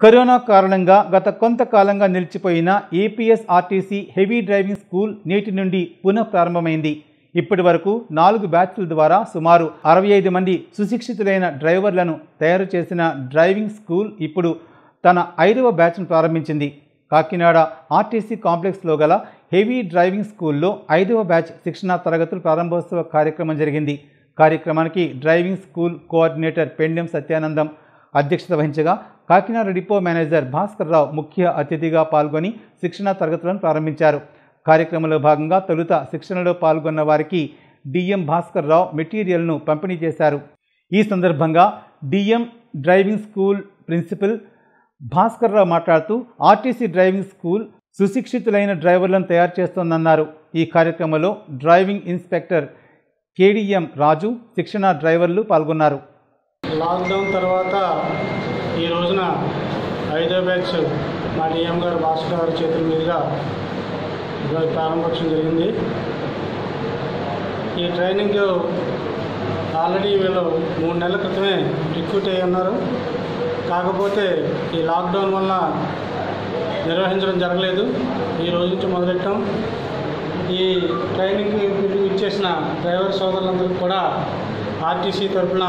Corona కారణంగా గత కొంతకాలంగా నిలిచిపోయిన ఏపీఎస్ఆర్టీసీ హెవీ డ్రైవింగ్ స్కూల్ నేటి నుండి పునః ప్రారంభమైంది. ఇప్పటి వరకు నాలుగు బ్యాచ్ల ద్వారా సుమారు అరవై ఐదు మంది సుశిక్షితులైన డ్రైవర్లను తయారు చేసిన డ్రైవింగ్ స్కూల్ ఇప్పుడు తన ఐదవ బ్యాచ్ను ప్రారంభించింది. కాకినాడ ఆర్టీసీ కాంప్లెక్స్లో గల హెవీ డ్రైవింగ్ స్కూల్లో ఐదవ బ్యాచ్ శిక్షణా తరగతుల ప్రారంభోత్సవ కార్యక్రమం జరిగింది. కార్యక్రమానికి driving school coordinator Pendem Satyanandam అధ్యక్షత వహించగా కాకినాడ డిపో మేనేజర్ భాస్కర్ రావు ముఖ్య అతిథిగా పాల్గొని శిక్షణా తరగతులను ప్రారంభించారు. కార్యక్రమంలో భాగంగా తొలుత శిక్షణలో పాల్గొన్న వారికి డిఎం భాస్కర్ రావు మెటీరియల్ను పంపిణీ చేశారు. ఈ సందర్భంగా DM driving school principal Bhaskar Rao మాట్లాడుతూ ఆర్టీసీ డ్రైవింగ్ స్కూల్ సుశిక్షితులైన డ్రైవర్లను తయారు చేస్తోందన్నారు. ఈ కార్యక్రమంలో డ్రైవింగ్ ఇన్స్పెక్టర్ కేడిఎం రాజు శిక్షణ డ్రైవర్లు పాల్గొన్నారు. లాక్డౌన్ తర్వాత ఈ రోజున ఐదో బ్యాచ్ మా డిఎం గారు భాస్కర్ గారి చేతుల మీదుగా ఈరోజు ప్రారంభోత్సవం జరిగింది. ఈ ట్రైనింగ్ ఆల్రెడీ వీళ్ళు మూడు నెలల క్రితమే రిక్రూట్ అయ్యి ఉన్నారు. కాకపోతే ఈ లాక్డౌన్ వల్ల నిర్వహించడం జరగలేదు. ఈ రోజు నుంచి మొదలెట్టాం. ఈ ట్రైనింగ్ ఇచ్చేసిన డ్రైవర్ సోదరులందరికీ కూడా ఆర్టీసీ తరఫున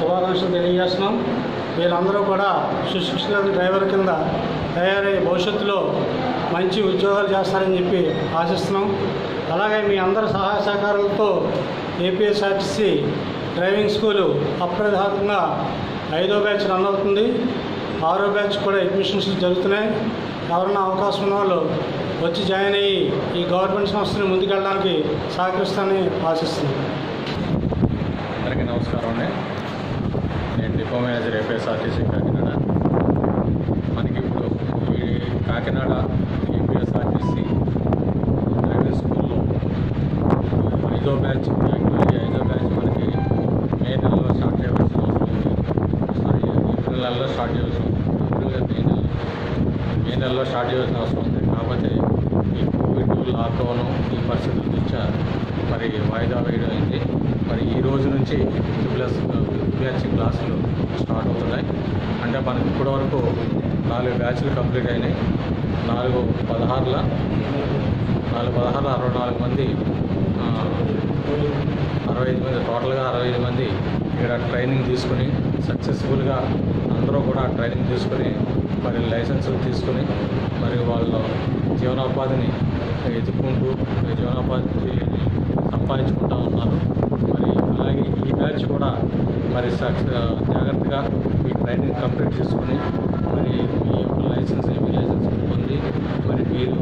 శుభాకాంక్షలు తెలియజేస్తున్నాం. వీళ్ళందరూ కూడా సుశిక్షణ డ్రైవర్ కింద తయారై భవిష్యత్తులో మంచి ఉద్యోగాలు చేస్తారని చెప్పి ఆశిస్తున్నాం. అలాగే మీ అందరి సహాయ సహకారాలతో ఏపీఎస్ఆర్టీసీ డ్రైవింగ్ స్కూలు అప్రధాతంగా ఐదో బ్యాచ్ రన్ అవుతుంది. ఆరో బ్యాచ్ కూడా అడ్మిషన్స్ జరుగుతున్నాయి. ఎవరన్నా అవకాశం ఉన్న వాళ్ళు వచ్చి జాయిన్ అయ్యి ఈ గవర్నమెంట్ సంస్థని ముందుకెళ్ళడానికి సహకరిస్తానని ఆశిస్తున్నాను అందరికీ నమస్కారం అండి. నేను డిపో మేనేజర్ ఏపీఎస్ఆర్టీసీ కాకినాడ మనకి ఇప్పుడు ఈ కాకినాడ ఏపీఎస్ఆర్టీసీ డ్రైవింగ్ స్కూల్లో ఐదో బ్యాచ్ యాక్చువల్లీ ఐదో బ్యాచ్ మనకి మే నెలలో స్టార్ట్ చేయవలసిన అవసరం ఉంది. సారీ ఏప్రిల్ నెలలో స్టార్ట్ చేయవలసిన ఏప్రిల్ మే నెల మే నెలలో స్టార్ట్ చేయవలసిన అవసరం ఉంది. కాకపోతే ఈ కోవిడ్ లాక్డౌన్ ఈ పరిస్థితుల దృష్ట్యా మరి వాయిదా వేయడం అయింది మరి ఈ రోజు నుంచి ప్లస్ బ్యాచ్ క్లాసులు స్టార్ట్ అవుతున్నాయి. అంటే మనకి ఇప్పటివరకు నాలుగు బ్యాచ్లు కంప్లీట్ అయినాయి. నాలుగు పదహారుల నాలుగు పదహారుల అరవై నాలుగు మంది అరవై ఐదు మంది టోటల్గా అరవై ఐదు మంది ఇక్కడ ట్రైనింగ్ తీసుకుని సక్సెస్ఫుల్గా అందరూ కూడా ట్రైనింగ్ తీసుకుని మరి లైసెన్సులు తీసుకుని మరి వాళ్ళ జీవనోపాధిని ఎదుర్కొంటూ జీవనోపాధి సంపాదించుకుంటూ ఉన్నారు. మరి అలాగే ఈ బ్యాచ్ కూడా మరి సక్సెస్ జాగ్రత్తగా మీ ట్రైనింగ్ కంప్లీట్ చేసుకుని మరి మీ యొక్క లైసెన్స్ ఏమి లైసెన్స్ పొంది మరి మీరు